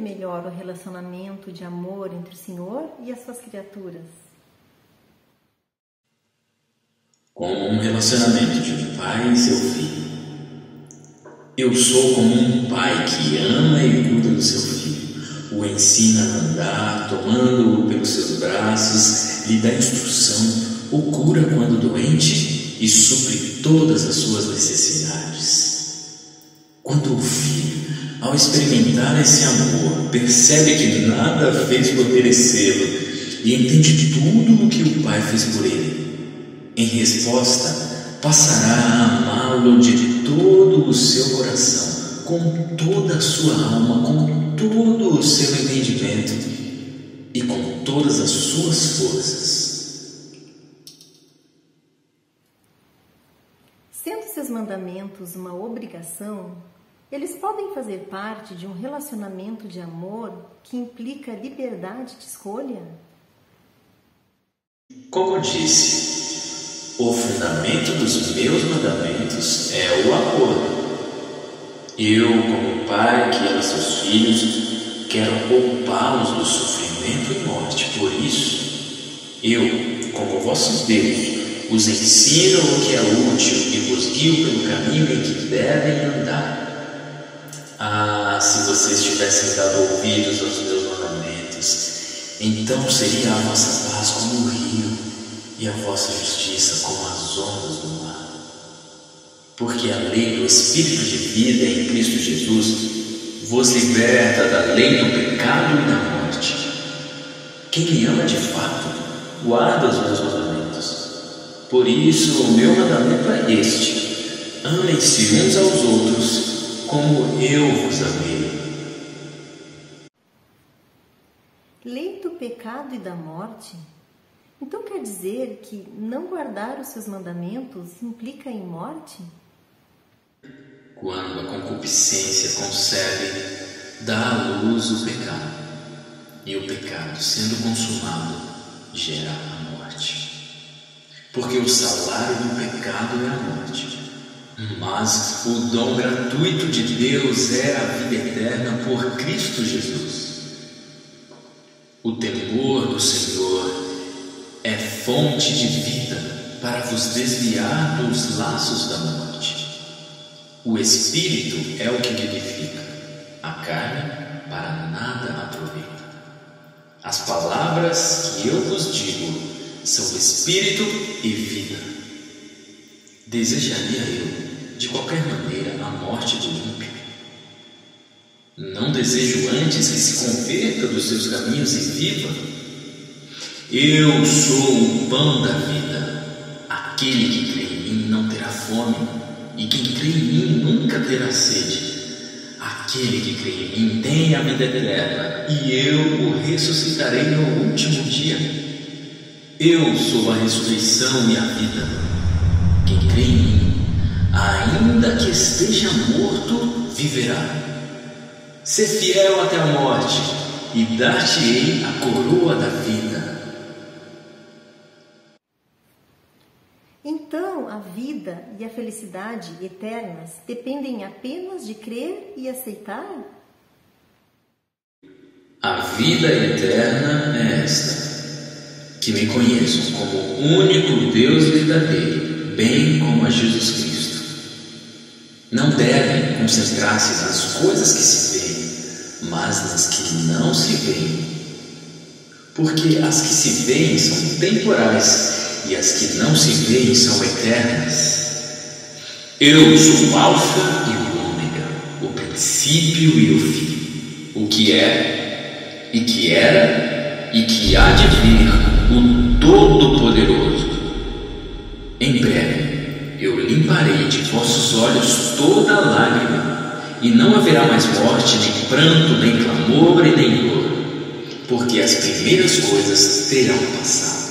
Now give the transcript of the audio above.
melhor o relacionamento de amor entre o Senhor e as suas criaturas? Como um relacionamento de um pai e seu filho. Eu sou como um pai que ama e cuida do seu filho, o ensina a andar, tomando-o pelos seus braços, lhe dá instrução, o cura quando doente e supre todas as suas necessidades. Quando o filho, ao experimentar esse amor, percebe que nada fez por merecê-lo e entende tudo o que o pai fez por ele, em resposta, passará a amá-lo de todo o seu coração, com toda a sua alma, com todo o seu entendimento e com todas as suas forças. Sendo seus mandamentos uma obrigação, eles podem fazer parte de um relacionamento de amor que implica liberdade de escolha? Como disse, o fundamento dos meus mandamentos é o amor. Eu, como pai que ama seus filhos, quero poupá-los do sofrimento e morte. Por isso, eu, como vosso Deus, os ensino o que é útil e vos guio pelo caminho em que devem andar. Ah, se vocês tivessem dado ouvidos aos meus mandamentos, então seria a vossa paz como o rio e a vossa justiça como as ondas do mar. Porque a lei do Espírito de vida em Cristo Jesus vos liberta da lei do pecado e da morte. Quem me ama de fato, guarda os meus mandamentos. Por isso, o meu mandamento é este: amem-se uns aos outros eu vos amei. Lei do pecado e da morte? Então quer dizer que não guardar os seus mandamentos implica em morte? Quando a concupiscência concebe, dá à luz o pecado, e o pecado, sendo consumado, gera a morte. Porque o salário do pecado é a morte mas o dom gratuito de Deus é a vida eterna por Cristo Jesus. O temor do Senhor é fonte de vida para vos desviar dos laços da morte. O Espírito é o que vivifica, a carne para nada aproveita. As palavras que eu vos digo são Espírito e vida. Desejaria eu de qualquer maneira, a morte do ímpio. Não desejo antes que se converta dos seus caminhos e viva. Eu sou o pão da vida. Aquele que crê em mim não terá fome, e quem crê em mim nunca terá sede. Aquele que crê em mim tem a vida eterna, e eu o ressuscitarei no último dia. Eu sou a ressurreição e a vida. Quem crê em mim ainda que esteja morto, viverá. Ser fiel até a morte, e dar-te-ei a coroa da vida. Então, a vida e a felicidade eternas dependem apenas de crer e aceitar? A vida eterna é esta: que me conheçam como o único Deus verdadeiro, bem como a Jesus Cristo não devem concentrar-se nas coisas que se veem, mas nas que não se veem. Porque as que se veem são temporais e as que não se veem são eternas. Eu sou o Alfa e o Ômega, o princípio e o fim, o que é, e que era, e que há de vir, o Todo-Poderoso. Em breve, eu limparei de vossos olhos toda lágrima, e não haverá mais morte, nem pranto, nem clamor e nem dor, porque as primeiras coisas terão passado.